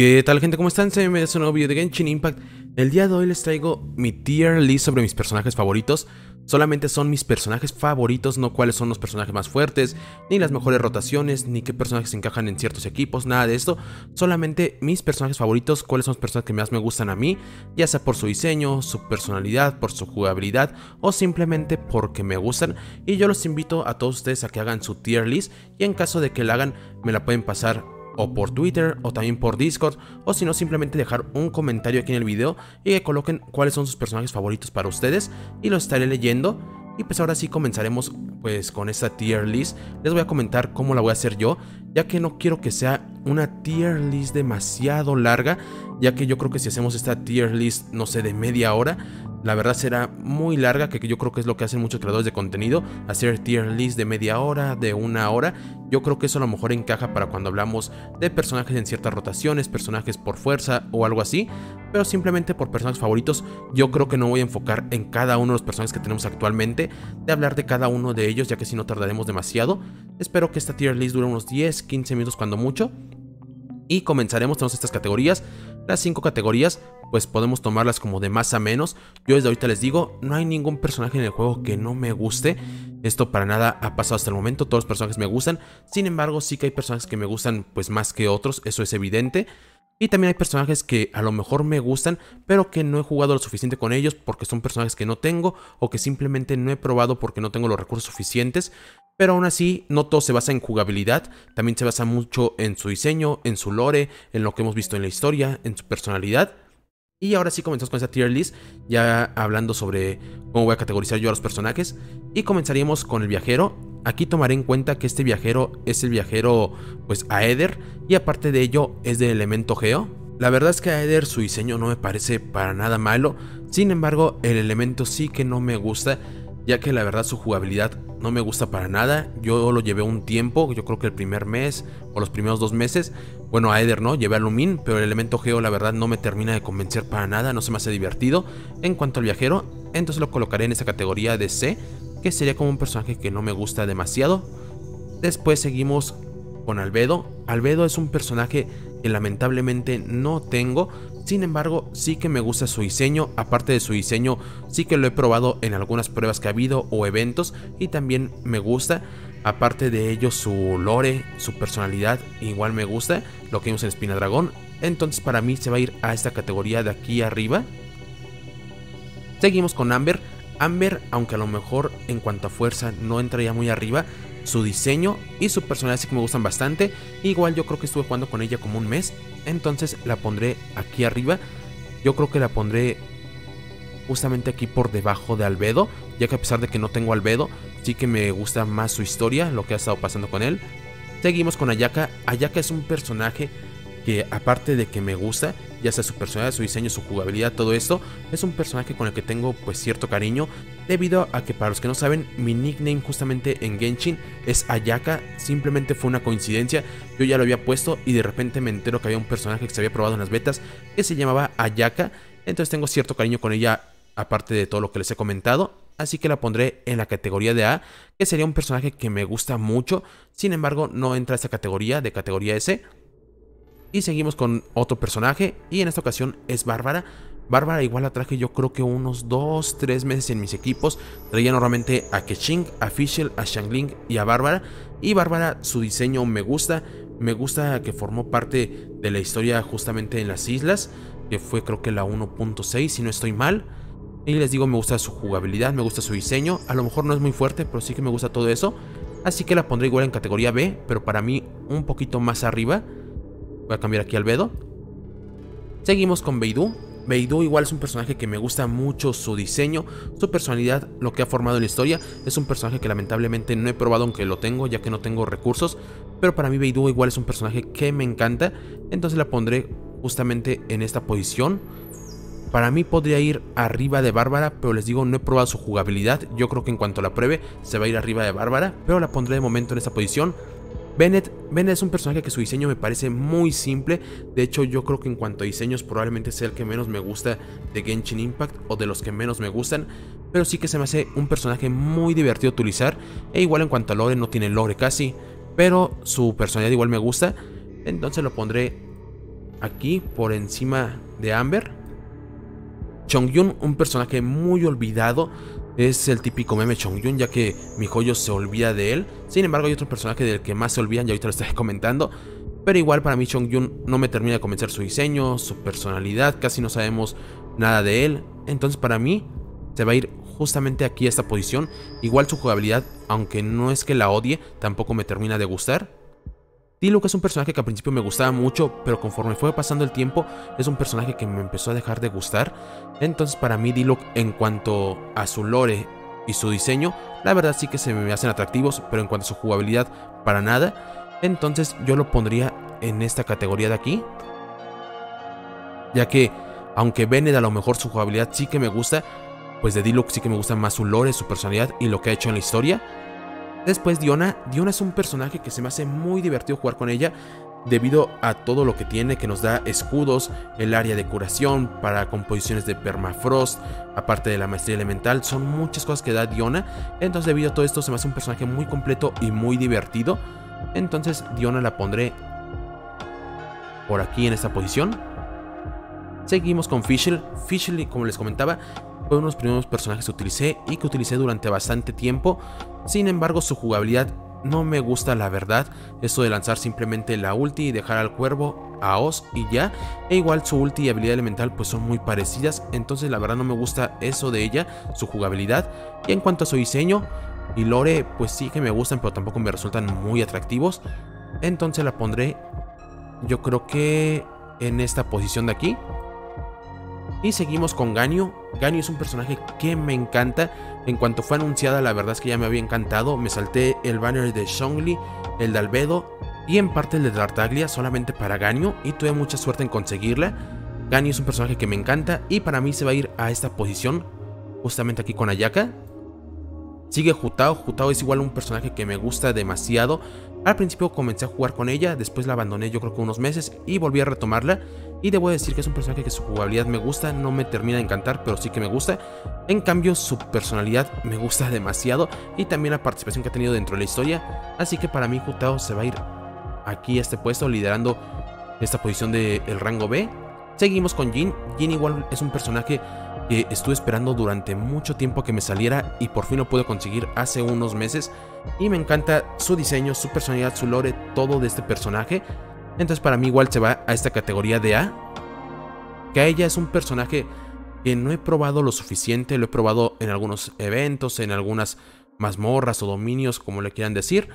¿Qué tal gente? ¿Cómo están? Se me un nuevo video de Genshin Impact. El día de hoy les traigo mi tier list sobre mis personajes favoritos. Solamente son mis personajes favoritos, no cuáles son los personajes más fuertes, ni las mejores rotaciones, ni qué personajes encajan en ciertos equipos, nada de esto. Solamente mis personajes favoritos, cuáles son los personajes que más me gustan a mí, ya sea por su diseño, su personalidad, por su jugabilidad o simplemente porque me gustan. Y yo los invito a todos ustedes a que hagan su tier list y en caso de que la hagan me la pueden pasar o por Twitter o también por Discord o si no simplemente dejar un comentario aquí en el video y que coloquen cuáles son sus personajes favoritos para ustedes y los estaré leyendo. Y pues ahora sí comenzaremos pues con esta tier list. Les voy a comentar cómo la voy a hacer yo ya que no quiero que sea una tier list demasiado larga ya que yo creo que si hacemos esta tier list no sé de media hora la verdad será muy larga, que yo creo que es lo que hacen muchos creadores de contenido, hacer tier list de media hora, de una hora. Yo creo que eso a lo mejor encaja para cuando hablamos de personajes en ciertas rotaciones, personajes por fuerza o algo así. Pero simplemente por personajes favoritos, yo creo que no voy a enfocar en cada uno de los personajes que tenemos actualmente, de hablar de cada uno de ellos, ya que si no tardaremos demasiado. Espero que esta tier list dure unos 10, 15 minutos cuando mucho. Y comenzaremos, tenemos estas categorías. Las 5 categorías pues podemos tomarlas como de más a menos. Yo desde ahorita les digo, no hay ningún personaje en el juego que no me guste. Esto para nada ha pasado hasta el momento, todos los personajes me gustan. Sin embargo, sí que hay personajes que me gustan pues más que otros, eso es evidente. Y también hay personajes que a lo mejor me gustan, pero que no he jugado lo suficiente con ellos porque son personajes que no tengo o que simplemente no he probado porque no tengo los recursos suficientes. Pero aún así, no todo se basa en jugabilidad, también se basa mucho en su diseño, en su lore, en lo que hemos visto en la historia, en su personalidad. Y ahora sí comenzamos con esta tier list, ya hablando sobre cómo voy a categorizar yo a los personajes. Y comenzaríamos con el viajero. Aquí tomaré en cuenta que este viajero es el viajero pues Aether y aparte de ello es de elemento geo. La verdad es que Aether su diseño no me parece para nada malo, sin embargo el elemento sí que no me gusta ya que la verdad su jugabilidad no me gusta para nada. Yo lo llevé un tiempo, yo creo que el primer mes o los primeros dos meses. Bueno, a no, llevé a Lumin, pero el elemento Geo la verdad no me termina de convencer para nada, no se me hace divertido. En cuanto al viajero, entonces lo colocaré en esa categoría de C, que sería como un personaje que no me gusta demasiado. Después seguimos con Albedo. Albedo es un personaje que lamentablemente no tengo, sin embargo, sí que me gusta su diseño, aparte de su diseño, sí que lo he probado en algunas pruebas que ha habido o eventos y también me gusta. Aparte de ello, su lore, su personalidad, igual me gusta, lo que vimos en Espina Dragón. Entonces para mí se va a ir a esta categoría de aquí arriba. Seguimos con Amber. Amber, aunque a lo mejor en cuanto a fuerza no entraría muy arriba, su diseño y su personalidad sí que me gustan bastante. Igual yo creo que estuve jugando con ella como un mes. Entonces la pondré aquí arriba. Yo creo que la pondré justamente aquí por debajo de Albedo. Ya que a pesar de que no tengo Albedo, sí que me gusta más su historia, lo que ha estado pasando con él. Seguimos con Ayaka. Ayaka es un personaje que aparte de que me gusta, ya sea su personalidad, su diseño, su jugabilidad, todo esto, es un personaje con el que tengo pues cierto cariño, debido a que para los que no saben, mi nickname justamente en Genshin es Ayaka, simplemente fue una coincidencia, yo ya lo había puesto y de repente me entero que había un personaje que se había probado en las betas que se llamaba Ayaka, entonces tengo cierto cariño con ella aparte de todo lo que les he comentado, así que la pondré en la categoría de A, que sería un personaje que me gusta mucho, sin embargo no entra a esta categoría de categoría S, y seguimos con otro personaje y en esta ocasión es Bárbara. Bárbara igual la traje yo creo que unos 2, 3 meses en mis equipos. Traía normalmente a Keqing, a Fischl, a Shangling y a Bárbara. Y Bárbara su diseño me gusta. Me gusta que formó parte de la historia justamente en las islas. Que fue creo que la 1.6 si no estoy mal. Y les digo me gusta su jugabilidad, me gusta su diseño. A lo mejor no es muy fuerte pero sí que me gusta todo eso. Así que la pondré igual en categoría B. Pero para mí un poquito más arriba. Voy a cambiar aquí al Bedo. Seguimos con Beidou. Beidou igual es un personaje que me gusta mucho su diseño, su personalidad, lo que ha formado en la historia. Es un personaje que lamentablemente no he probado aunque lo tengo ya que no tengo recursos. Pero para mí Beidou igual es un personaje que me encanta. Entonces la pondré justamente en esta posición. Para mí podría ir arriba de Bárbara, pero les digo, no he probado su jugabilidad. Yo creo que en cuanto la pruebe, se va a ir arriba de Bárbara, pero la pondré de momento en esta posición. Bennett, Bennett es un personaje que su diseño me parece muy simple. De hecho, yo creo que en cuanto a diseños probablemente sea el que menos me gusta de Genshin Impact o de los que menos me gustan. Pero sí que se me hace un personaje muy divertido utilizar. E igual en cuanto a lore, no tiene lore casi. Pero su personalidad igual me gusta. Entonces lo pondré aquí por encima de Amber. Chongyun, un personaje muy olvidado. Es el típico meme Chongyun, ya que mi joyo se olvida de él. Sin embargo, hay otro personaje del que más se olvidan, y ahorita lo estoy comentando. Pero igual para mí Chongyun no me termina de convencer su diseño, su personalidad, casi no sabemos nada de él. Entonces para mí se va a ir justamente aquí a esta posición. Igual su jugabilidad, aunque no es que la odie, tampoco me termina de gustar. Diluc es un personaje que al principio me gustaba mucho, pero conforme fue pasando el tiempo es un personaje que me empezó a dejar de gustar. Entonces para mí Diluc en cuanto a su lore y su diseño, la verdad sí que se me hacen atractivos, pero en cuanto a su jugabilidad, para nada. Entonces yo lo pondría en esta categoría de aquí. Ya que, aunque Bened a lo mejor su jugabilidad sí que me gusta, pues de Diluc sí que me gusta más su lore, su personalidad y lo que ha hecho en la historia. Después Diona, Diona es un personaje que se me hace muy divertido jugar con ella debido a todo lo que tiene, que nos da escudos, el área de curación para composiciones de permafrost, aparte de la maestría elemental, son muchas cosas que da Diona, entonces debido a todo esto se me hace un personaje muy completo y muy divertido, entonces Diona la pondré por aquí en esta posición. Seguimos con Fischl, Fischl como les comentaba fue uno de los primeros personajes que utilicé y que utilicé durante bastante tiempo. Sin embargo, su jugabilidad no me gusta la verdad. Esto de lanzar simplemente la ulti y dejar al cuervo a Oz y ya. E igual su ulti y habilidad elemental pues son muy parecidas. Entonces la verdad no me gusta eso de ella, su jugabilidad. Y en cuanto a su diseño y lore pues sí que me gustan pero tampoco me resultan muy atractivos. Entonces la pondré yo creo que en esta posición de aquí. Y seguimos con Ganyu. Ganyu es un personaje que me encanta. En cuanto fue anunciada, la verdad es que ya me había encantado. Me salté el banner de Shongli, el de Albedo y en parte el de Tartaglia solamente para Ganyu. Y tuve mucha suerte en conseguirla. Ganyu es un personaje que me encanta y para mí se va a ir a esta posición, justamente aquí con Ayaka. Sigue Jutao, Jutao es igual un personaje que me gusta demasiado. Al principio comencé a jugar con ella, después la abandoné yo creo que unos meses y volví a retomarla. Y debo decir que es un personaje que su jugabilidad me gusta, no me termina de encantar, pero sí que me gusta. En cambio, su personalidad me gusta demasiado y también la participación que ha tenido dentro de la historia. Así que para mí Jutao se va a ir aquí a este puesto, liderando esta posición del rango B. Seguimos con Jin. Jin igual es un personaje que estuve esperando durante mucho tiempo que me saliera y por fin lo pude conseguir hace unos meses. Y me encanta su diseño, su personalidad, su lore, todo de este personaje. Entonces para mí igual se va a esta categoría de A. Que a ella es un personaje que no he probado lo suficiente, lo he probado en algunos eventos, en algunas mazmorras o dominios, como le quieran decir.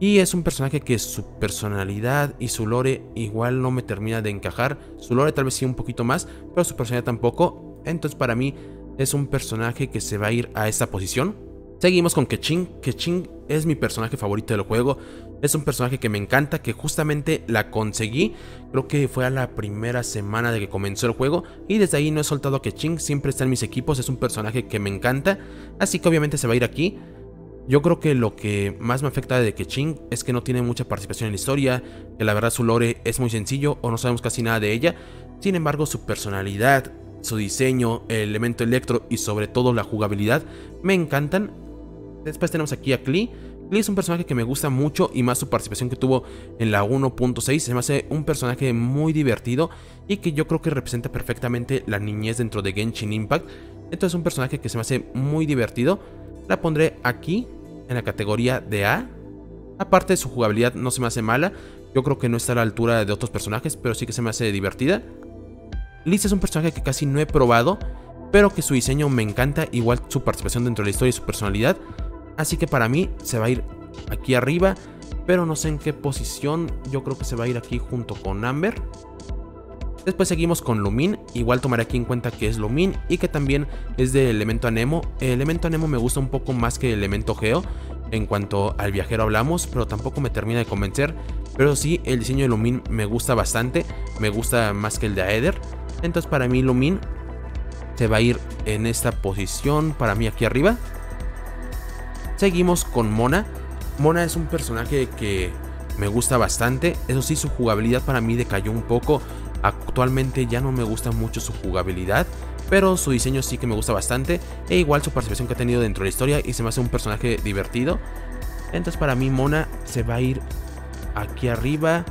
Y es un personaje que su personalidad y su lore igual no me termina de encajar. Su lore tal vez sí un poquito más, pero su personalidad tampoco. Entonces para mí es un personaje que se va a ir a esta posición. Seguimos con Keching. Keching es mi personaje favorito del juego. Es un personaje que me encanta, que justamente la conseguí. Creo que fue a la primera semana de que comenzó el juego. Y desde ahí no he soltado a Keching. Siempre está en mis equipos. Es un personaje que me encanta. Así que obviamente se va a ir aquí. Yo creo que lo que más me afecta de Keching es que no tiene mucha participación en la historia, que la verdad su lore es muy sencillo o no sabemos casi nada de ella. Sin embargo, su personalidad, su diseño, el elemento electro y sobre todo la jugabilidad me encantan. Después tenemos aquí a Klee. Klee es un personaje que me gusta mucho y más su participación que tuvo en la 1.6. Se me hace un personaje muy divertido y que yo creo que representa perfectamente la niñez dentro de Genshin Impact. Entonces es un personaje que se me hace muy divertido. La pondré aquí en la categoría de A. Aparte su jugabilidad no se me hace mala. Yo creo que no está a la altura de otros personajes, pero sí que se me hace divertida. Lisa es un personaje que casi no he probado, pero que su diseño me encanta, igual su participación dentro de la historia y su personalidad. Así que para mí se va a ir aquí arriba, pero no sé en qué posición. Yo creo que se va a ir aquí junto con Amber. Después seguimos con Lumin, igual tomaré aquí en cuenta que es Lumin y que también es de elemento Anemo. El elemento Anemo me gusta un poco más que el elemento Geo, en cuanto al viajero hablamos, pero tampoco me termina de convencer. Pero sí, el diseño de Lumin me gusta bastante, me gusta más que el de Aether. Entonces para mí Lumin se va a ir en esta posición, para mí aquí arriba. Seguimos con Mona. Mona es un personaje que me gusta bastante. Eso sí, su jugabilidad para mí decayó un poco. Actualmente ya no me gusta mucho su jugabilidad. Pero su diseño sí que me gusta bastante. E igual su participación que ha tenido dentro de la historia. Y se me hace un personaje divertido. Entonces para mí Mona se va a ir aquí arriba.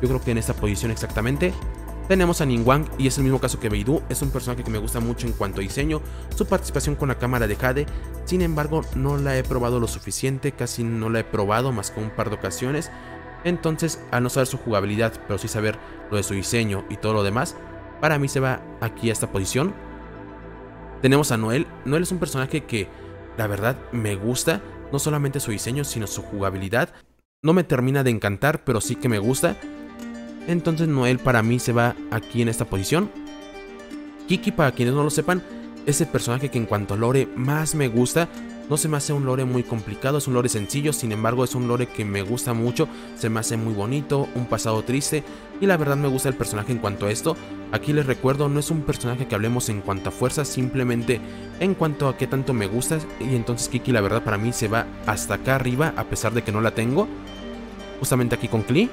Yo creo que en esta posición exactamente. Tenemos a Ningguang y es el mismo caso que Beidou, es un personaje que me gusta mucho en cuanto a diseño, su participación con la cámara de Jade, sin embargo no la he probado lo suficiente, casi no la he probado más que un par de ocasiones, entonces al no saber su jugabilidad, pero sí saber lo de su diseño y todo lo demás, para mí se va aquí a esta posición. Tenemos a Noel, Noel es un personaje que la verdad me gusta, no solamente su diseño, sino su jugabilidad. No me termina de encantar, pero sí que me gusta. Entonces Noel para mí se va aquí en esta posición. Kiki, para quienes no lo sepan, es el personaje que en cuanto a lore más me gusta. No se me hace un lore muy complicado, es un lore sencillo, sin embargo es un lore que me gusta mucho, se me hace muy bonito, un pasado triste y la verdad me gusta el personaje en cuanto a esto. Aquí les recuerdo, no es un personaje que hablemos en cuanto a fuerza, simplemente en cuanto a qué tanto me gusta y entonces Kiki la verdad para mí se va hasta acá arriba a pesar de que no la tengo. Justamente aquí con Klee.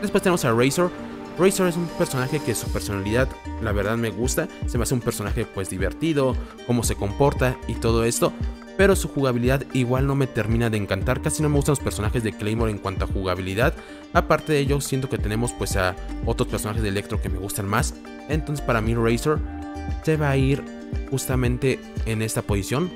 Después tenemos a Razor. Razor es un personaje que su personalidad la verdad me gusta, se me hace un personaje pues divertido, cómo se comporta y todo esto, pero su jugabilidad igual no me termina de encantar, casi no me gustan los personajes de Claymore en cuanto a jugabilidad, aparte de ello siento que tenemos pues a otros personajes de Electro que me gustan más, entonces para mí Razor se va a ir justamente en esta posición.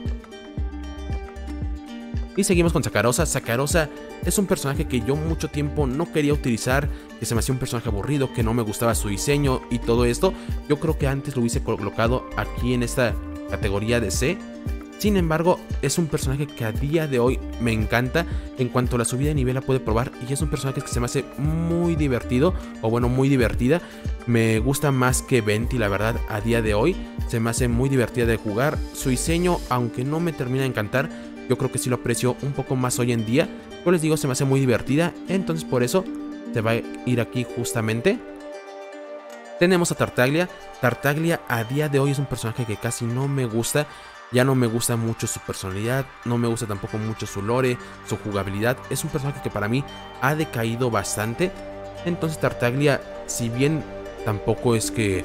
Y seguimos con Sakarosa. Sakarosa es un personaje que yo mucho tiempo no quería utilizar, que se me hacía un personaje aburrido, que no me gustaba su diseño y todo esto. Yo creo que antes lo hubiese colocado aquí en esta categoría de C. Sin embargo, es un personaje que a día de hoy me encanta. En cuanto a la subida de nivel la puede probar. Y es un personaje que se me hace muy divertido. O bueno, muy divertida. Me gusta más que Venti, la verdad, a día de hoy. Se me hace muy divertida de jugar. Su diseño, aunque no me termina de encantar, yo creo que sí lo aprecio un poco más hoy en día. Yo les digo, se me hace muy divertida. Entonces por eso se va a ir aquí justamente. Tenemos a Tartaglia. Tartaglia a día de hoy es un personaje que casi no me gusta. Ya no me gusta mucho su personalidad, no me gusta tampoco mucho su lore, su jugabilidad. Es un personaje que para mí ha decaído bastante. Entonces Tartaglia, si bien tampoco es que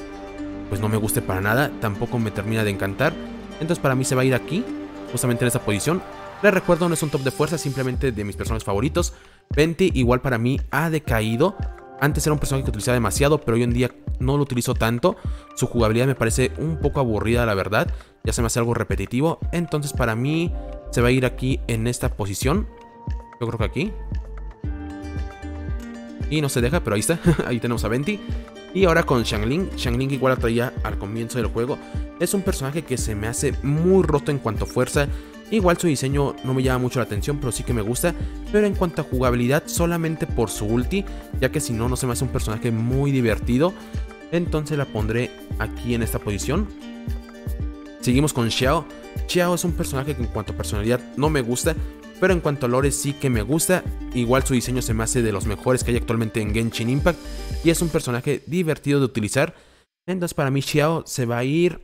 pues no me guste para nada, tampoco me termina de encantar. Entonces para mí se va a ir aquí, justamente en esa posición. Les recuerdo, no es un top de fuerza, simplemente de mis personajes favoritos. Venti igual para mí ha decaído. Antes era un personaje que utilizaba demasiado, pero hoy en día no lo utilizo tanto. Su jugabilidad me parece un poco aburrida, la verdad. Ya se me hace algo repetitivo. Entonces para mí se va a ir aquí en esta posición. Yo creo que aquí. Y no se deja, pero ahí está. ahí tenemos a Venti. Y ahora con Shangling. Shangling igual la traía al comienzo del juego. Es un personaje que se me hace muy roto en cuanto a fuerza. Igual su diseño no me llama mucho la atención, pero sí que me gusta. Pero en cuanto a jugabilidad, solamente por su ulti, ya que si no, no se me hace un personaje muy divertido. Entonces la pondré aquí en esta posición. Seguimos con Xiao. Xiao es un personaje que en cuanto a personalidad no me gusta, pero en cuanto a lore sí que me gusta. Igual su diseño se me hace de los mejores que hay actualmente en Genshin Impact y es un personaje divertido de utilizar. Entonces para mí Xiao se va a ir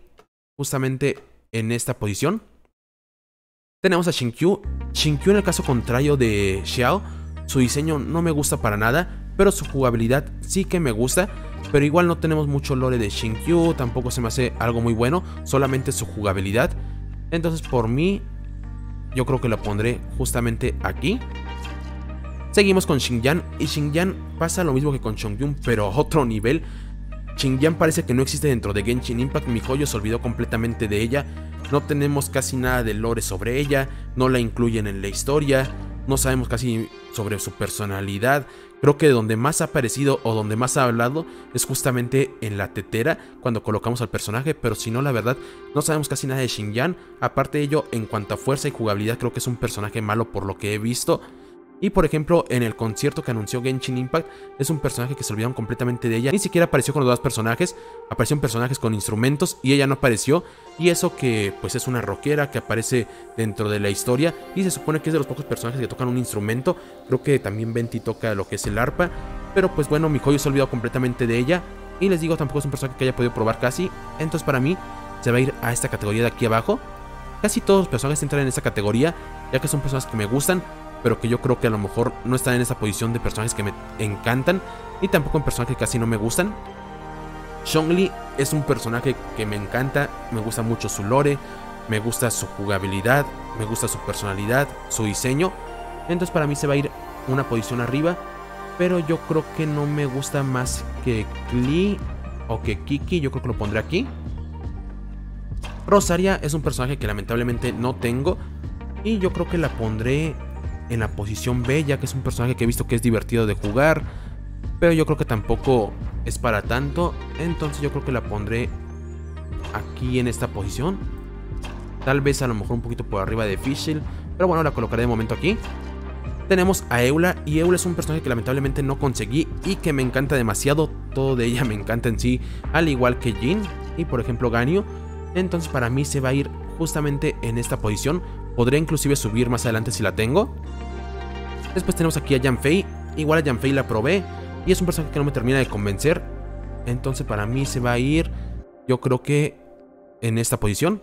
justamente en esta posición. Tenemos a Shinkyu. Shinkyu en el caso contrario de Xiao, su diseño no me gusta para nada, pero su jugabilidad sí que me gusta. Pero igual no tenemos mucho lore de Shinkyu, tampoco se me hace algo muy bueno, solamente su jugabilidad. Entonces por mí, yo creo que lo pondré justamente aquí. Seguimos con Xinjiang y Xinjiang pasa lo mismo que con Chongyun, pero a otro nivel. Xinjiang parece que no existe dentro de Genshin Impact, mi joyo se olvidó completamente de ella. No tenemos casi nada de lore sobre ella, no la incluyen en la historia, no sabemos casi sobre su personalidad. Creo que donde más ha aparecido o donde más ha hablado es justamente en la tetera cuando colocamos al personaje, pero si no, la verdad, no sabemos casi nada de Xinjiang. Aparte de ello, en cuanto a fuerza y jugabilidad, creo que es un personaje malo por lo que he visto. Y por ejemplo, en el concierto que anunció Genshin Impact, es un personaje que se olvidaron completamente de ella. Ni siquiera apareció con los dos personajes, aparecieron personajes con instrumentos y ella no apareció. Y eso que pues es una rockera que aparece dentro de la historia y se supone que es de los pocos personajes que tocan un instrumento. Creo que también Venti toca lo que es el arpa. Pero pues bueno, mi joyo se olvidó completamente de ella. Y les digo, tampoco es un personaje que haya podido probar casi. Entonces para mí se va a ir a esta categoría de aquí abajo. Casi todos los personajes entran en esta categoría, ya que son personajes que me gustan, pero que yo creo que a lo mejor no están en esa posición de personajes que me encantan y tampoco en personajes que casi no me gustan. Li es un personaje que me encanta, me gusta mucho su lore, me gusta su jugabilidad, me gusta su personalidad, su diseño. Entonces para mí se va a ir una posición arriba, pero yo creo que no me gusta más que Klee Ok, Kiki, yo creo que lo pondré aquí. Rosaria es un personaje que lamentablemente no tengo. Y yo creo que la pondré en la posición B, ya que es un personaje que he visto que es divertido de jugar. Pero yo creo que tampoco es para tanto. Entonces yo creo que la pondré aquí en esta posición. Tal vez a lo mejor un poquito por arriba de Fischl. Pero bueno, la colocaré de momento aquí. Tenemos a Eula y Eula es un personaje que lamentablemente no conseguí y que me encanta demasiado. Todo de ella me encanta en sí, al igual que Jin y por ejemplo Ganyu. Entonces para mí se va a ir justamente en esta posición. Podré inclusive subir más adelante si la tengo. Después tenemos aquí a Yanfei. Igual a Yanfei la probé y es un personaje que no me termina de convencer. Entonces para mí se va a ir, yo creo que en esta posición.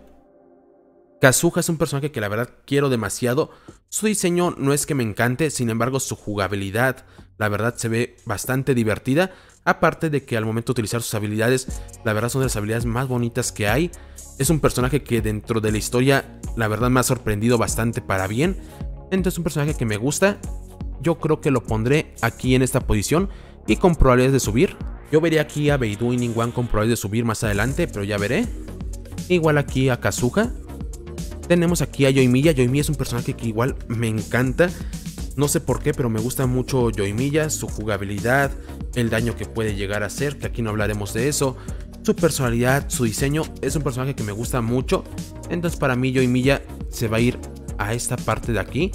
Kazuha es un personaje que la verdad quiero demasiado. Su diseño no es que me encante, sin embargo su jugabilidad la verdad se ve bastante divertida. Aparte de que al momento de utilizar sus habilidades, la verdad son de las habilidades más bonitas que hay. Es un personaje que dentro de la historia la verdad me ha sorprendido bastante para bien. Entonces es un personaje que me gusta. Yo creo que lo pondré aquí en esta posición y con probabilidades de subir. Yo veré aquí a Beidou y Ningguang con probabilidades de subir más adelante, pero ya veré. Igual aquí a Kazuha. Tenemos aquí a Yoimiya. Yoimiya es un personaje que igual me encanta. No sé por qué, pero me gusta mucho Yoimiya, su jugabilidad, el daño que puede llegar a hacer, que aquí no hablaremos de eso. Su personalidad, su diseño, es un personaje que me gusta mucho. Entonces para mí Yoimiya se va a ir a esta parte de aquí.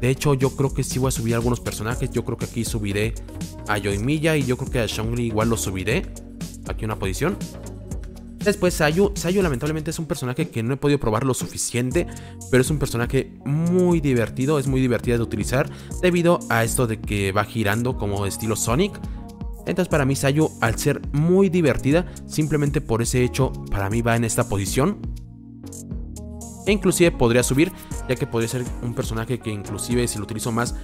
De hecho, yo creo que sí voy a subir algunos personajes. Yo creo que aquí subiré a Yoimiya y yo creo que a Shangri igual lo subiré. Aquí una posición. Después Sayu, Sayu lamentablemente es un personaje que no he podido probar lo suficiente, pero es un personaje muy divertido, es muy divertida de utilizar debido a esto de que va girando como estilo Sonic. Entonces para mí Sayu al ser muy divertida, simplemente por ese hecho para mí va en esta posición. E inclusive podría subir, ya que podría ser un personaje que inclusive si lo utilizo más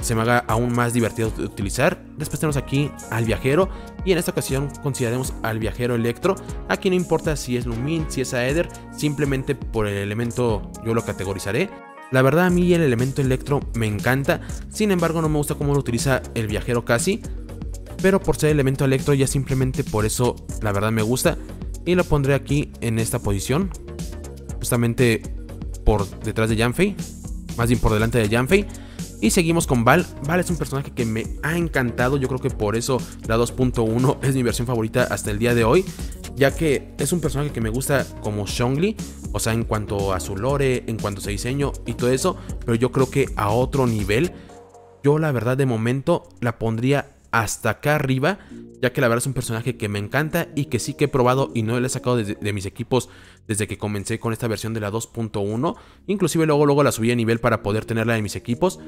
se me haga aún más divertido de utilizar. Después tenemos aquí al viajero y en esta ocasión consideremos al viajero electro. Aquí no importa si es Lumin, si es Aether, simplemente por el elemento yo lo categorizaré. La verdad a mí el elemento electro me encanta, sin embargo no me gusta cómo lo utiliza el viajero casi. Pero por ser elemento electro ya simplemente por eso la verdad me gusta. Y lo pondré aquí en esta posición. Justamente por detrás de Janfei. Más bien por delante de Janfei. Y seguimos con Val. Val es un personaje que me ha encantado. Yo creo que por eso la 2.1 es mi versión favorita hasta el día de hoy. Ya que es un personaje que me gusta como Shongli. O sea, en cuanto a su lore, en cuanto a su diseño y todo eso. Pero yo creo que a otro nivel. Yo la verdad de momento la pondría hasta acá arriba, ya que la verdad es un personaje que me encanta y que sí que he probado y no le he sacado de, mis equipos desde que comencé con esta versión de la 2.1. Inclusive luego, luego la subí a nivel para poder tenerla en mis equipos.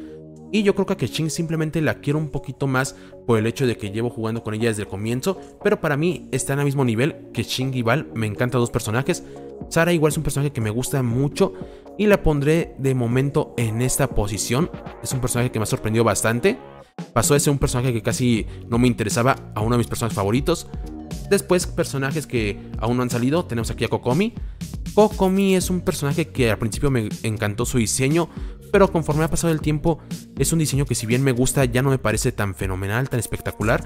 Y yo creo que a simplemente la quiero un poquito más por el hecho de que llevo jugando con ella desde el comienzo. Pero para mí está en el mismo nivel que Ching y Val. Me encantan dos personajes. Sara igual es un personaje que me gusta mucho. Y la pondré de momento en esta posición. Es un personaje que me ha sorprendido bastante. Pasó de ser un personaje que casi no me interesaba a uno de mis personajes favoritos. Después, personajes que aún no han salido. Tenemos aquí a Kokomi. Kokomi es un personaje que al principio me encantó su diseño, pero conforme ha pasado el tiempo es un diseño que si bien me gusta ya no me parece tan fenomenal, tan espectacular.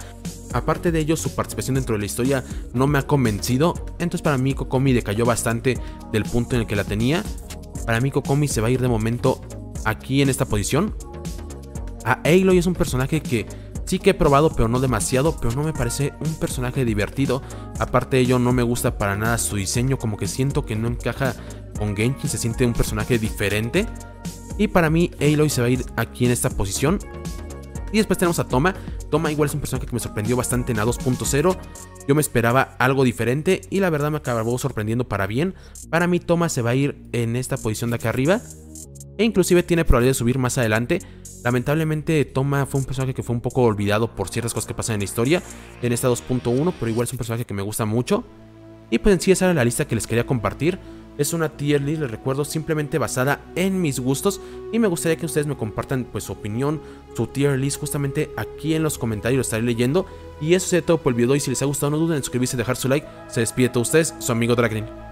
Aparte de ello, su participación dentro de la historia no me ha convencido, entonces para mí Kokomi decayó bastante del punto en el que la tenía. Para mí Kokomi se va a ir de momento aquí en esta posición. A Aloy es un personaje que sí que he probado, pero no demasiado, pero no me parece un personaje divertido. Aparte de ello, no me gusta para nada su diseño, como que siento que no encaja con Genshin, se siente un personaje diferente. Y para mí, Aloy se va a ir aquí en esta posición. Y después tenemos a Toma. Toma igual es un personaje que me sorprendió bastante en la 2.0. Yo me esperaba algo diferente y la verdad me acabó sorprendiendo para bien. Para mí Toma se va a ir en esta posición de acá arriba. E inclusive tiene probabilidad de subir más adelante. Lamentablemente Toma fue un personaje que fue un poco olvidado por ciertas cosas que pasan en la historia. En esta 2.1, pero igual es un personaje que me gusta mucho. Y pues en sí esa era la lista que les quería compartir. Es una tier list, les recuerdo, simplemente basada en mis gustos y me gustaría que ustedes me compartan pues su opinión, su tier list justamente aquí en los comentarios, lo estaré leyendo. Y eso sería todo por el video y si les ha gustado no duden en suscribirse dejar su like. Se despide de ustedes, su amigo Dragrin.